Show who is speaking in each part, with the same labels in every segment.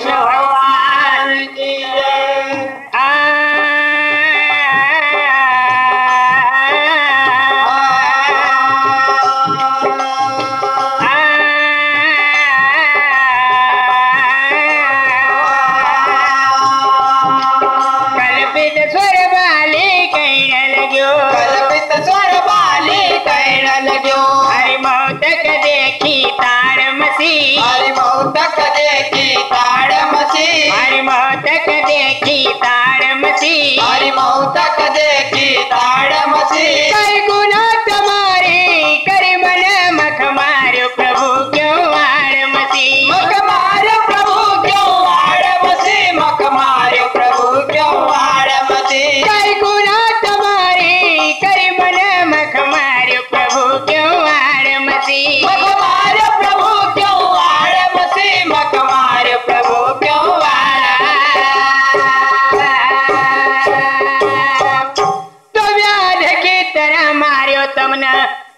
Speaker 1: कृष्ण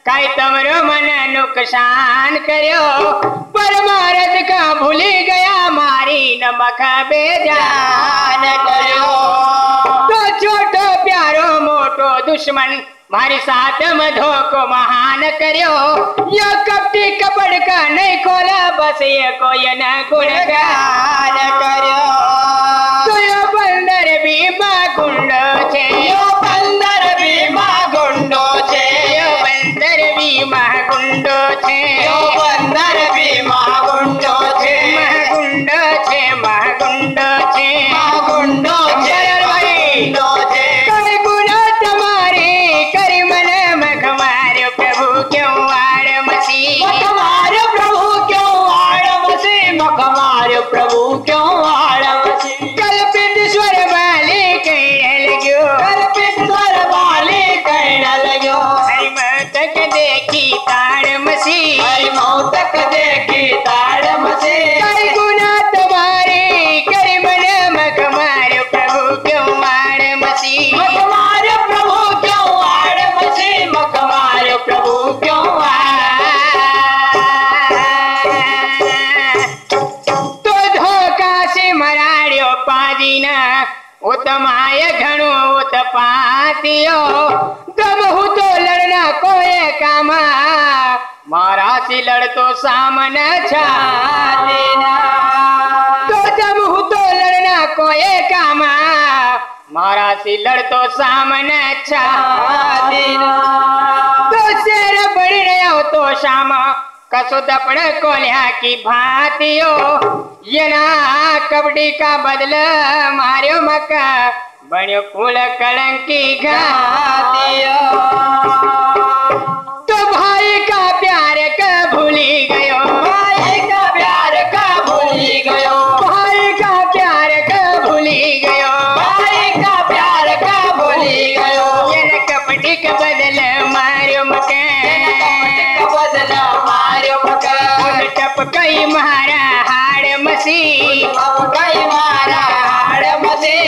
Speaker 2: कई तमरो मन नुकसान करो पर मारत का भूली
Speaker 1: गया मारी
Speaker 2: नमक बेजान करो तो छोटो प्यारो मोटो
Speaker 1: दुश्मन मारे
Speaker 2: साथ मधो को
Speaker 1: महान करो यो कपटी
Speaker 2: कपड़ का नहीं खोला बस
Speaker 1: ये
Speaker 2: कोई
Speaker 1: न गुणगान करो क्यों
Speaker 2: ઉતમાય ઘણો ઉતપાતીયો ગમહુ તો લડના કોએ કામા મારાથી લડતો સામન છાતીના તો જમહુ તો લડના કોએ કામા મારાથી લડતો સામન છાતીના તો શેર બળી રહ્યો તો શામા कसो दपड़े कोल्हा की भातियो। ये ना कबड्डी का बदल मारियो मक्का। बनियो फूल कलंकी घातियो। तो भाई का प्यार का भूली गयो? टपकई मारा हाड़ मसी।
Speaker 1: गई मारा हाड़ मसी।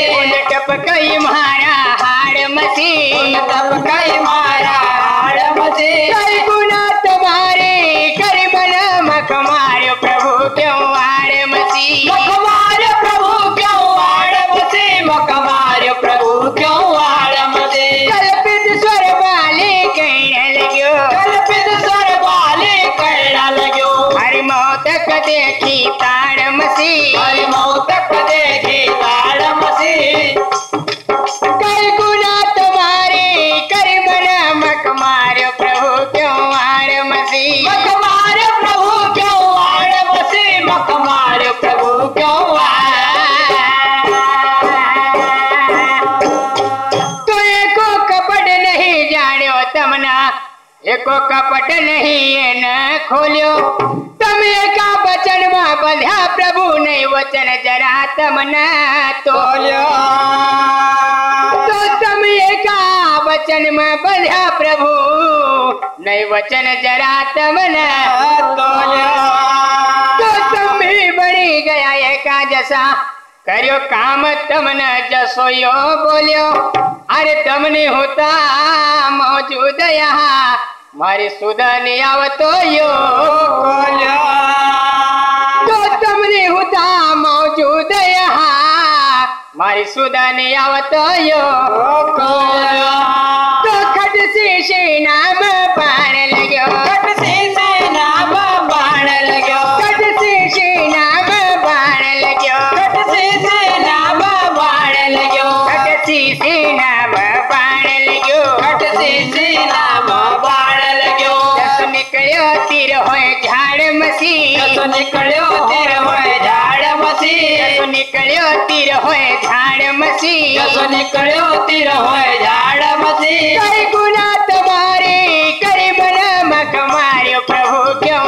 Speaker 2: टप गई मारा हाड़ मसी।
Speaker 1: टप कई मारा हाड़ मसी।
Speaker 2: कई गुना तुम्हारे कर बना मख एको कपट नहीं
Speaker 1: ये न खोलियो। तम एका वचन मा बंध्या प्रभु नहीं, वचन जरा तम न
Speaker 2: तोलियो। तो तम का वचन मा बंध्या प्रभु
Speaker 1: नहीं, वचन जरा तम न तोलियो। तो
Speaker 2: तुम ही बड़ी गया एका जैसा। करियो काम तम न जसो यो बोलियो। अरे तमने होता मौजूद यहाँ। મારી સુદાની આવતો તો તમને હું તામ મોજુદ હા મારી સુદાની આવતો યો તો ખડસી શી નામ પાર લગ્યો.
Speaker 3: होए झाड़
Speaker 2: मसी। निकलो निकलियो तीर होए
Speaker 3: झाड़ मसी। तो निकलियो तीर
Speaker 2: होए झाड़ मसी। तो निकलियो
Speaker 3: होए झाड़ मसी। गुना तुम्हारे
Speaker 2: करी मना मक मारियो प्रभु क्यों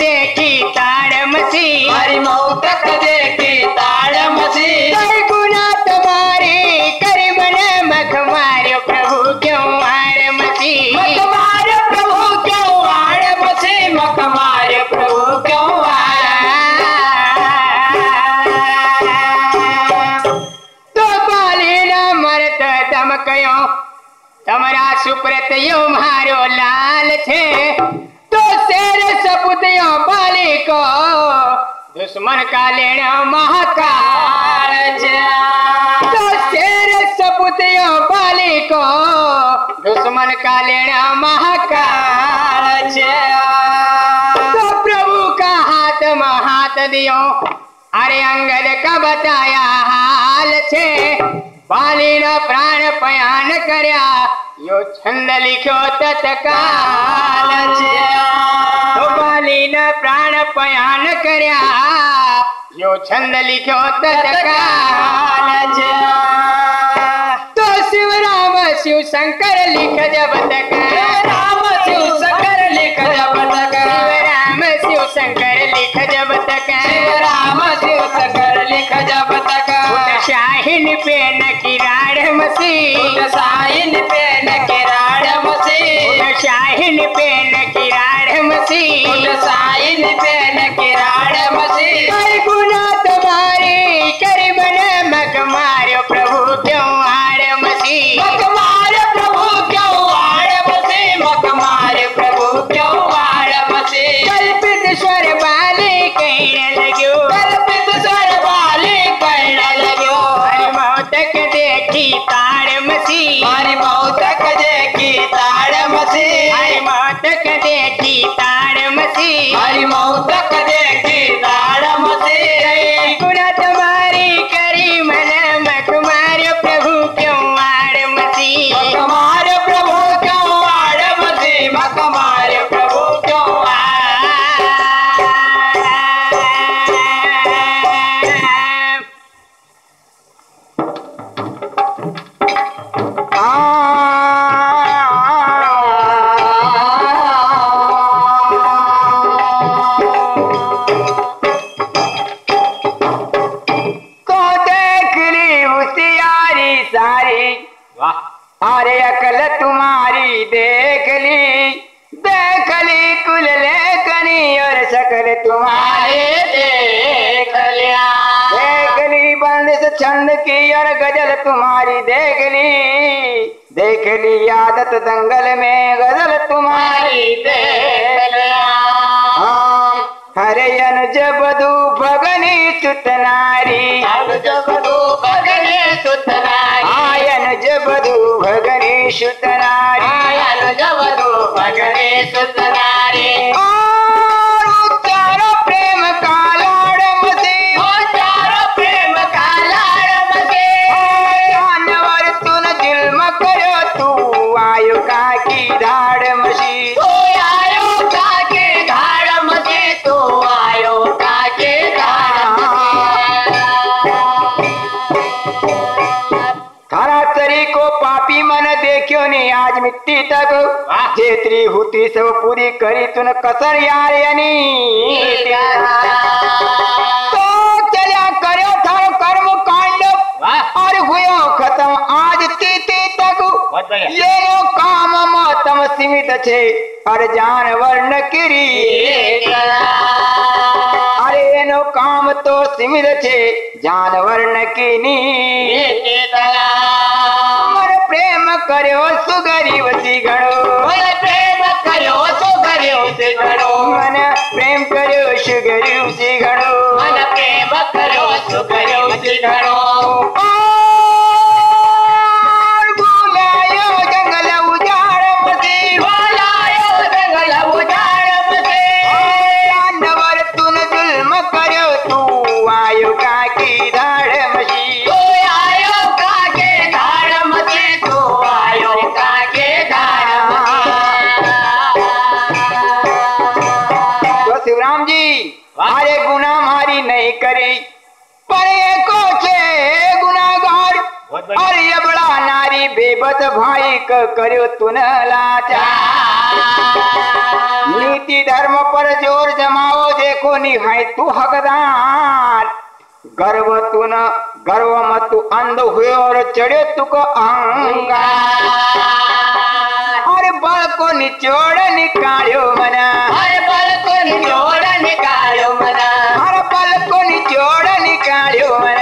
Speaker 2: देखी ताड़ मसी। हरी मऊ
Speaker 3: देखी ताड़ मसी। कर गुना तुम्हारे कर मन मख मारो प्रभु
Speaker 2: क्यों हार मसी? तो तमरा सुप्रत यो मारो लाल छे शेर सबूतियों बलि को। दुश्मन का लेना महाकार तो शेर सबूतियों बलि को। दुश्मन का लेना महाकार तो प्रभु का हाथ महात दियो। अरे अंगद का बताया हाल छे। बाली न प्राण पयान करया। यो छंद लिखो तत्काल छे તો બાલી ને પ્રાણ પયાન કર્યા યો છંદ लिख्यो તત્કાલ છે તો શિવ રામ શિવ શંકર लिख जब तक
Speaker 3: રામ શિવ શંકર લેખ જબ તક
Speaker 2: शिव राम शिव शंकर लिख जब तक
Speaker 3: રામ શિવ શંકર લેખ જબ તક
Speaker 2: शाहिन पे न किराड़ मसी
Speaker 3: સાઈન પે ન કેરાડ મસી
Speaker 2: शाहिन पे न किराड़ शाहिन पेन किराड़ मसी शाहिन पेन किराड़ मसी तो देख ली होशियारी सारी। अरे अकल तुम्हारी देख ली। देख ली कुल लेखनी और शकल तुम्हारी
Speaker 3: देख लिया।
Speaker 2: देख ली बंद से छंद की और गज़ल तुम्हारी देख ली। देख ली आदत दंगल में गज़ल तुम्हारी देख सुतनारी जवदू
Speaker 3: भजने सुतनारी ની આજ મિત્તી
Speaker 2: તક. જે ત્રિહુતિ સૌ પૂરી કરી તુન કસર યાર એની.
Speaker 3: તો
Speaker 2: ચલ્યા કર્યો થારો કર્મ કાંડ. અર હુયો ખતમ આજ
Speaker 3: તીતી તક.
Speaker 2: યેનો કામ મતમ સીમિત છે. અર જાન વર્ણ કિરી.
Speaker 3: અરે એનો કામ તો સીમિત છે. જાન વર્ણ કિની. કર્યો સુગરી વચી ગણો. भाईक करू तुन नीति धर्म
Speaker 2: पर जोर जमाओ देखो निहाय तू हकदार. गर्व
Speaker 3: तू न गर्व मत तू अंध हुए और चढ़े तुक
Speaker 2: अंगार. अरे बल को निचोड़ निकालो मना.
Speaker 3: अरे बल को निचोड़ निकालो
Speaker 2: मना.
Speaker 3: अरे बल को निचोड़ निकालो मना.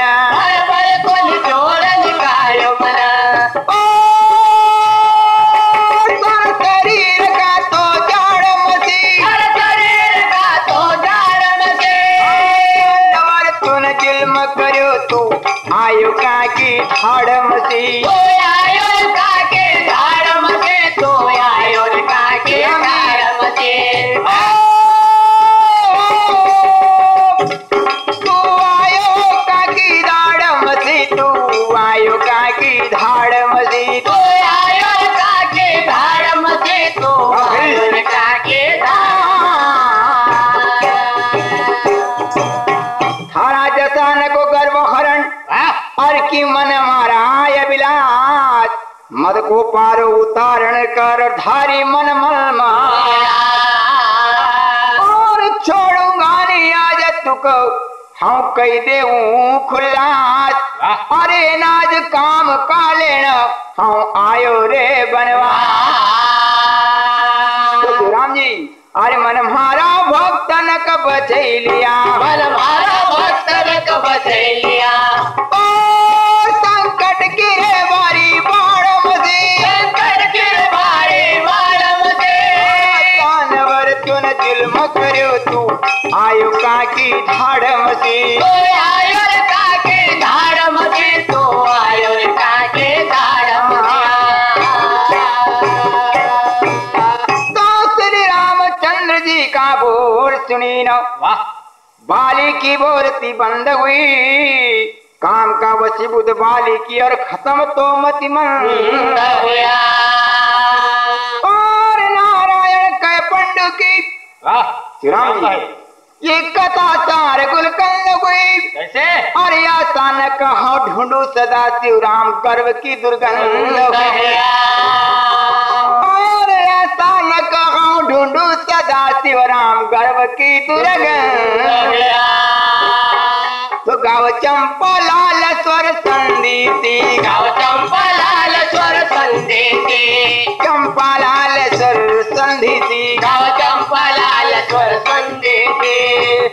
Speaker 3: को पार उतारण कर धारी मन मल और छोड़ूँगा नहीं आज तुक। हम कह दे
Speaker 2: खुला
Speaker 3: अरे नाज काम का लेना हम हाँ, आयो रे बनवा हाँ। राम जी अरे मन मारा भक्तन का बचैलिया
Speaker 2: मन मारा भक्तन का बचैलिया
Speaker 3: ओ संकट की કર્યો તું આયો કાકી ધાડ મસી
Speaker 2: તો આયો રે કાકે ધાડમ છે તો આયો રે કાકે ધાડમ
Speaker 3: तो श्री रामचंद्र जी का बोल सुनी न
Speaker 2: वाह
Speaker 3: बाली की बोलती बंद हुई काम का वसीबुद बाली की और खत्म तो मति मन। और नारायण कह पंडु की। श्री राम जी। ये कथा सार गुलकंद हुई।
Speaker 2: कैसे?
Speaker 3: या अचानक हाँ ढूंढू सदा शिव राम गर्व की दुर्गंध और न कहूँ ढूंढू सदा शिव राम गर्व की दुर्गंध गाव चंपा लाल स्वर संदीति। गाव
Speaker 2: चंपलाल स्वर संदेशे
Speaker 3: चंपा लाल स्वर संदीति।
Speaker 2: गाव चंपलाल स्वर संदेशे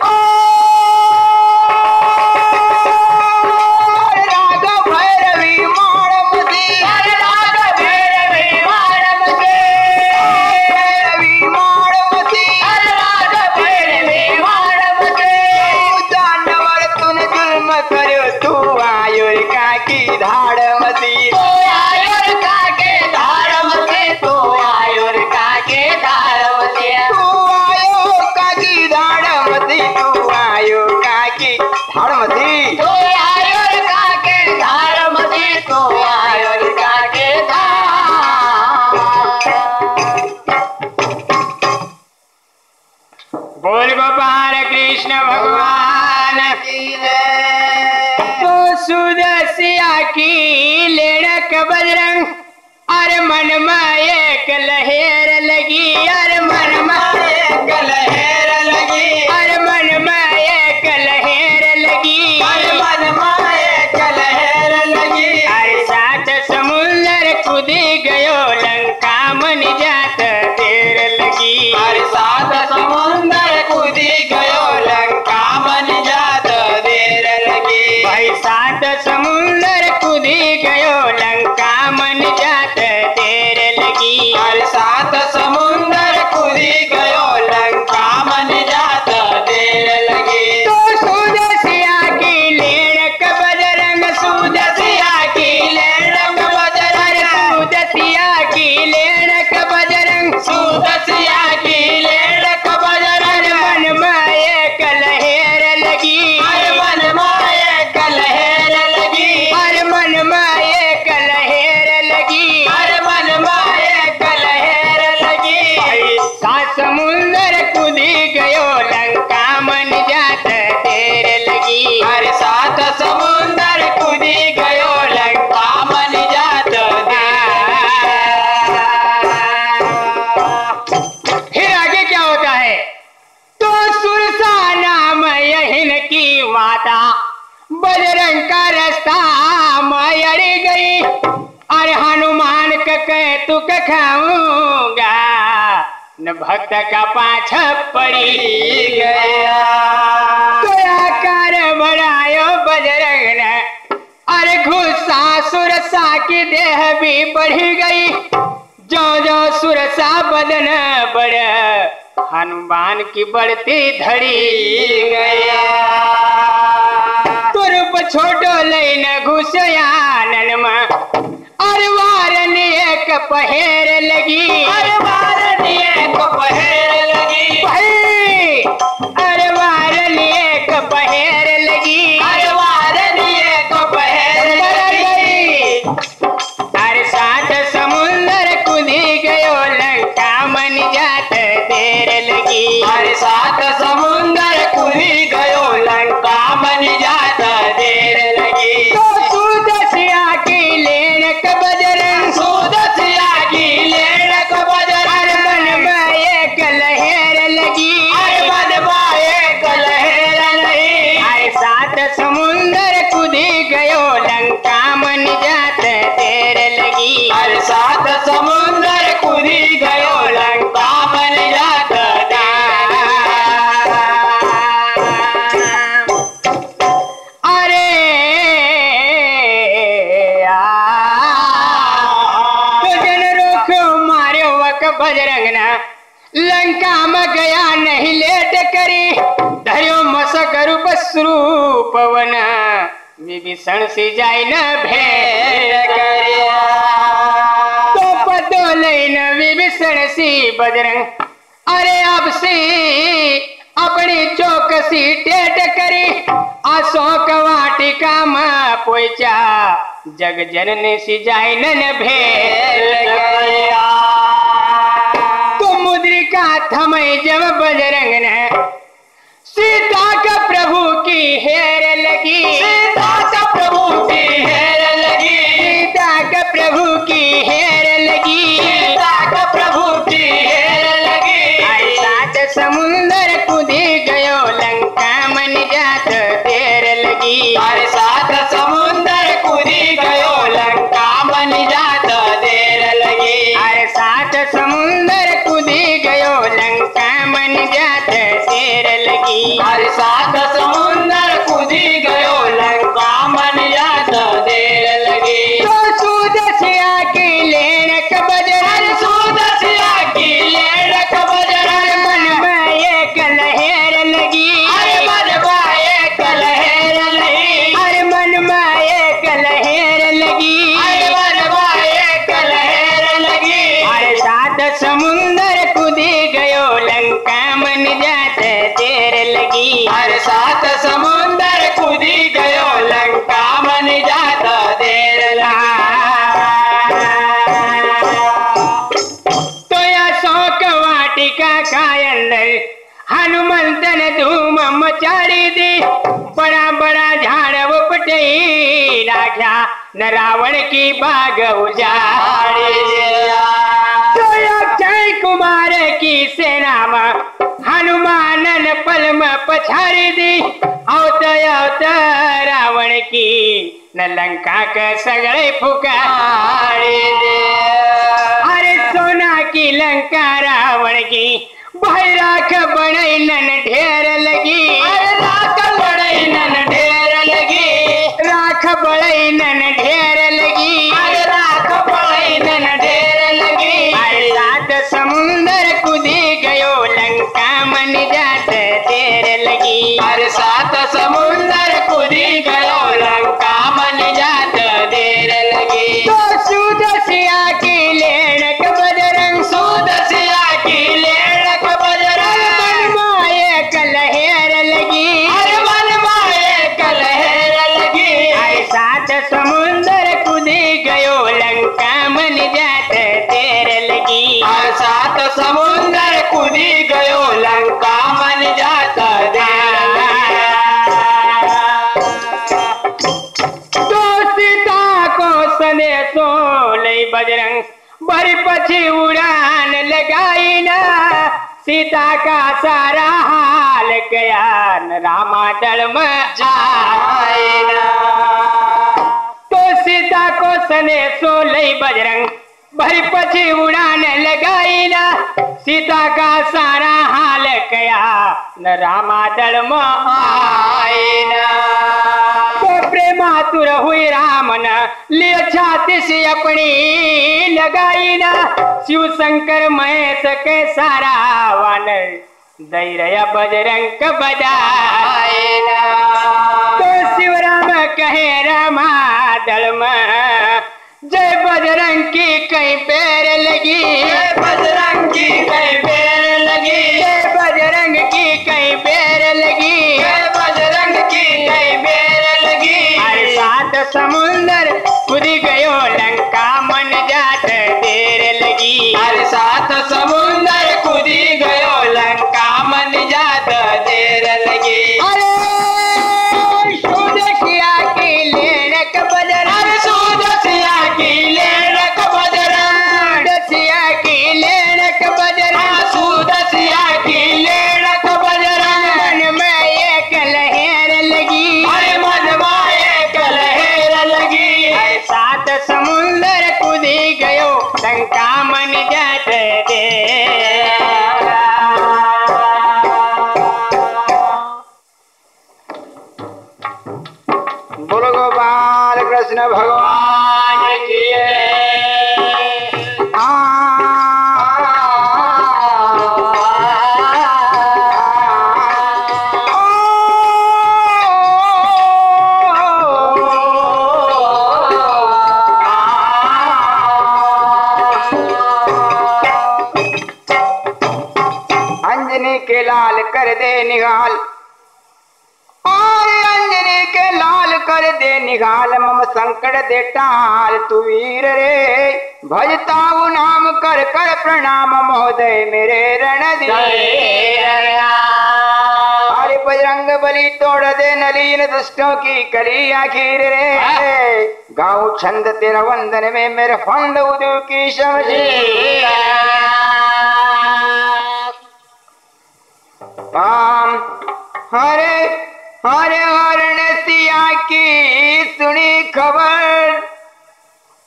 Speaker 2: al santo mundo गई अरे हनुमान का कह तू खाऊँगा। न भक्त का पाछा पड़ी
Speaker 1: गया।
Speaker 2: आकार बढ़ायो बजरंग ने अरे गुस्सा सुरसा की देह भी बढ़ी गई। जो जो सुरसा बदन बढ़, हनुमान की बढ़ती धड़ी
Speaker 1: गया।
Speaker 2: छोटो लईन घुसयानन में। अरे वारन एक पहेर लगी।
Speaker 1: अरे भारतीय को पहर लगी।
Speaker 2: भाई अरे वारन एक पहेर लगी।
Speaker 1: अरे भारतीय को पहर
Speaker 2: मर
Speaker 1: लगी।
Speaker 2: सात समुंदर कूदी गयो लंका मन जात देर लगी।
Speaker 1: अरे सात समुंदर देर लगी।
Speaker 2: तो सुदसिया की लेन क बजरंग
Speaker 1: सुदसिया की लेन को बजर
Speaker 2: अरे मन में एक लहर लगी।
Speaker 1: अरे बदबाए कलहेर नहीं
Speaker 2: अरे सात समुंदर कूदी गयो लंका मन जात देर लगी।
Speaker 1: अरे सात समुंदर कुली गयो।
Speaker 2: विभीषण सी जाय न भेट
Speaker 1: करिया।
Speaker 2: तो पदो लईन विभीषण सी बजरंग। अरे अब से अपनी चौकसी टेट करी। अशोक वाटिका में पोचा जग जननी सी जाय नन
Speaker 1: गया
Speaker 2: तो मुद्रिका थमई जब बजरंग ने। सीता का प्रभु की हेर रावण की बाग उजाड़ी तो अक्षय कुमार की सेना में हनुमानन पल में पछाड़ी दी। औत औत रावण की न लंका के सगड़े फुकाड़ी दे। अरे सोना की लंका रावण की भैराख बड़े नन ढेर लगी। संदेशो लई बजरंग बड़ी पछी उड़ान लगाई ना सीता का सारा हाल गया
Speaker 3: न रामा दल में तो सीता को सने सो लई बजरंग भरी पछी उड़ान लगाई ना सीता का सारा हाल कया न रामा दल में प्रेमातुर हुई रामन लिय छाती से अपनी लगाई ना शिव शंकर महेश के सारा वानर दैरया बजरंग बजाए तो शिवराम कहे रामा दल जय बजरंग की कहीं पैर लगी।
Speaker 4: जय बजरंग की कई बेर लगी।
Speaker 3: सात समुंदर दे निगाल। और अंजनी के लाल कर दे निगाल मम संकट दे टाल तू वीर रे। भजताऊ नाम कर कर प्रणाम महोदय मेरे रण दे अरे बजरंग बली तोड़ दे नलीन दुष्टों की कली आखिर रे। गाँव छंद तेरा वंदन में मेरे फंद उदू की समझी पाम हरे हरे हरण सिया की सुनी खबर।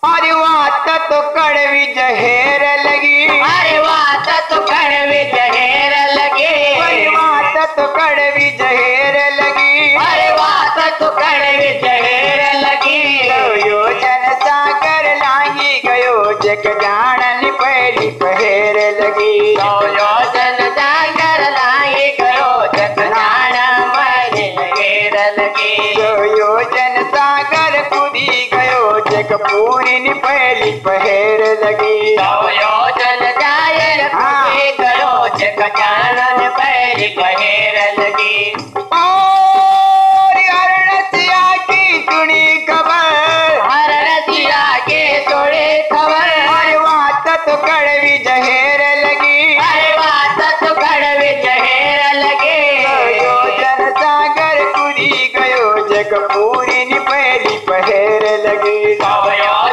Speaker 3: अरे वात तो कड़वी जहेर लगी।
Speaker 4: अरे वात तो कड़वी जहेर लगे।
Speaker 3: अरे वात तो कड़वी जहेर लगी।
Speaker 4: अरे वात तो कड़वी जहेर लगी।
Speaker 3: योजन सागर लागी गयो जग जानन पूरी पहली पहेर लगी।
Speaker 4: योजन जायर जग जानन पैर लगी।
Speaker 3: और की सुनी खबर।
Speaker 4: हर रसिया के तोड़े खबर।
Speaker 3: अरे वात तो कड़वी जहेर लगी।
Speaker 4: अरे वात तो कड़वी जहेर लगे।
Speaker 3: योजन सागर गयो जग पूरी नि पहली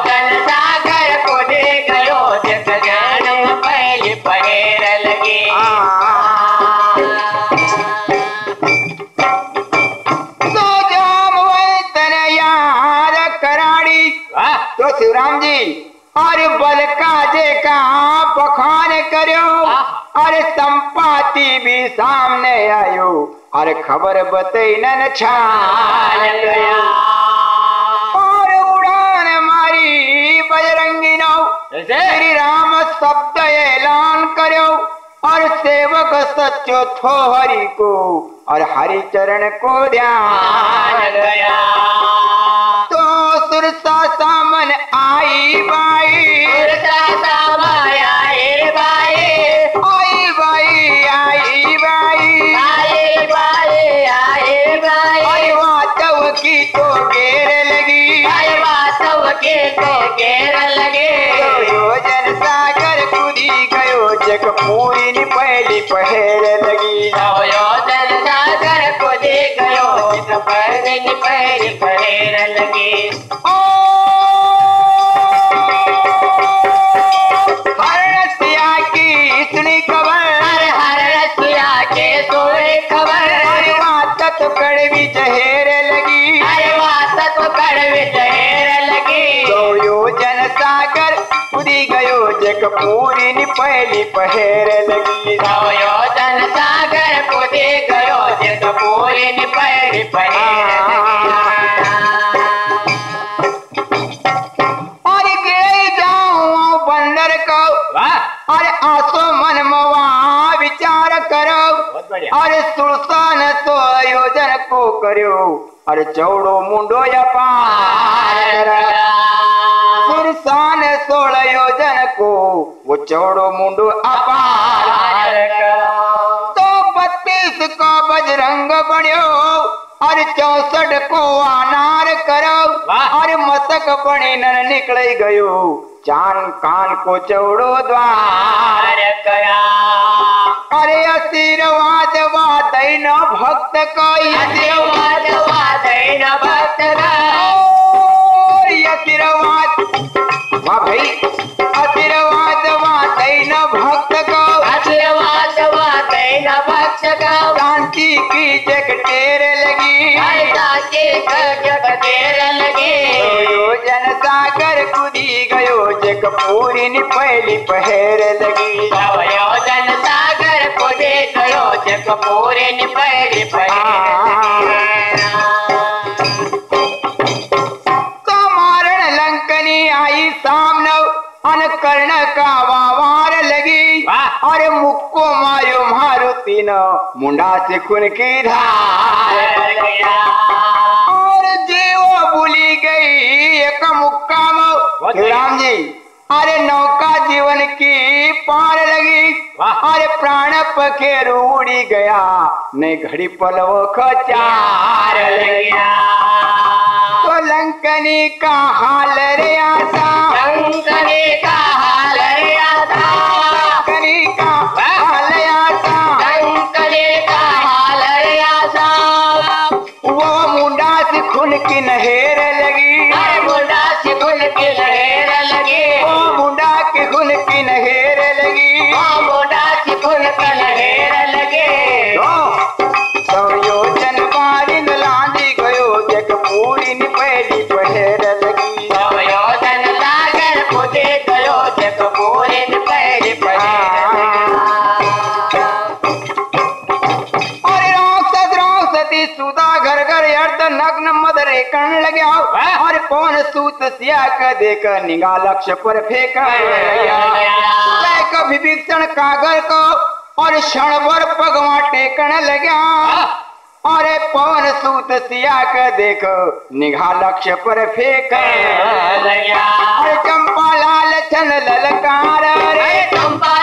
Speaker 3: पहेर
Speaker 4: सागर को दे गयो जग ज्ञान पहले पहेर लगे।
Speaker 3: तो जाम तन याद कराड़ी। तो शिवराम जी और बल का बखान करो। और संपाति भी सामने आयो और खबर बतई नन छान गया। श्री राम शब्द ऐलान करो और सेवक सचो थो हरि को और हरि चरण को ध्यान
Speaker 4: गया।
Speaker 3: तो सुरसा सामन आई बाई।
Speaker 4: माया बाई।
Speaker 3: आई बाई आई बाई।
Speaker 4: आए बाई
Speaker 3: आई वातव की तो घेर लगी।
Speaker 4: आए वास्तव के तो घेर लगे।
Speaker 3: जग पूरी नि पहली पहेर लगी।
Speaker 4: योजन सागर को दे गयो पहली पैर पहेर लगी।
Speaker 3: हरण मूरी पहली पहर लगी
Speaker 4: जन सागर पुदे गयो
Speaker 3: जित पहली
Speaker 4: पहर
Speaker 3: अरे आसो मन मवा विचार करो अरे सुरसान तो आयोजन को करो अरे चौड़ो मुंडो या पार फुरसान सोल योजन को वो चौड़ो मुंडो अपार तो बत्तीस को बजरंग बनो और चौसठ को अनार करो और मसक बने नर निकल गयो। चान कान को चौड़ो द्वार करा। अरे आशीर्वाद वा भक्त कोई।
Speaker 4: आशीर्वाद वा भक्त
Speaker 3: आशीर्वाद वाह भाई। आशीर्वाद न भक्त को।
Speaker 4: आशीर्वाद वादैन भक्त
Speaker 3: शांति की जगटेर लगी।
Speaker 4: लगे।
Speaker 3: योजन सागर कुदी गयो जग पूरी नि पहली पहेर लगी।
Speaker 4: योजन सागर को गयो जग पूरे निपैर
Speaker 3: तो मुंडा से खून की धार और जीव भूली गई एक मुक्का
Speaker 4: बहुत
Speaker 3: राम जी अरे नौका जीवन की पार लगी। अरे प्राण पखेरु उड़ी गया। ने घड़ी पलव खचार तो लंकनी का हाल रे आसा।
Speaker 4: शंकरे का
Speaker 3: पवन सूत सिया का देख निगाह लक्ष्य पर फेंक। कभी विभीषण कागर को और क्षण भर पगवा टेकन लगा और पवन सूत सिया का देखो निगाह लक्ष्य पर फेंक। और चंपा लाल छन ललकार। रे चंपा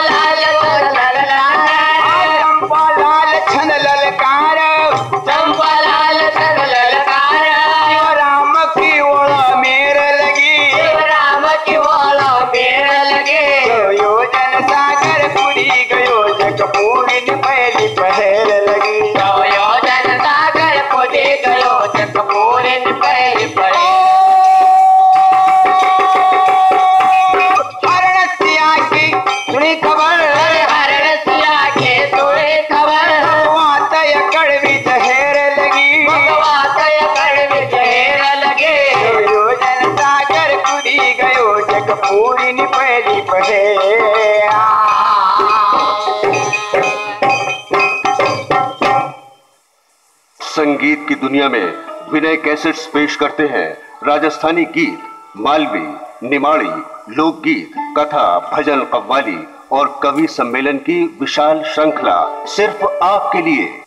Speaker 5: संगीत की दुनिया में विनय कैसेट्स पेश करते हैं राजस्थानी गीत, मालवी, निमाड़ी, लोकगीत, कथा, भजन, कव्वाली और कवि सम्मेलन की विशाल श्रृंखला सिर्फ़ आपके लिए।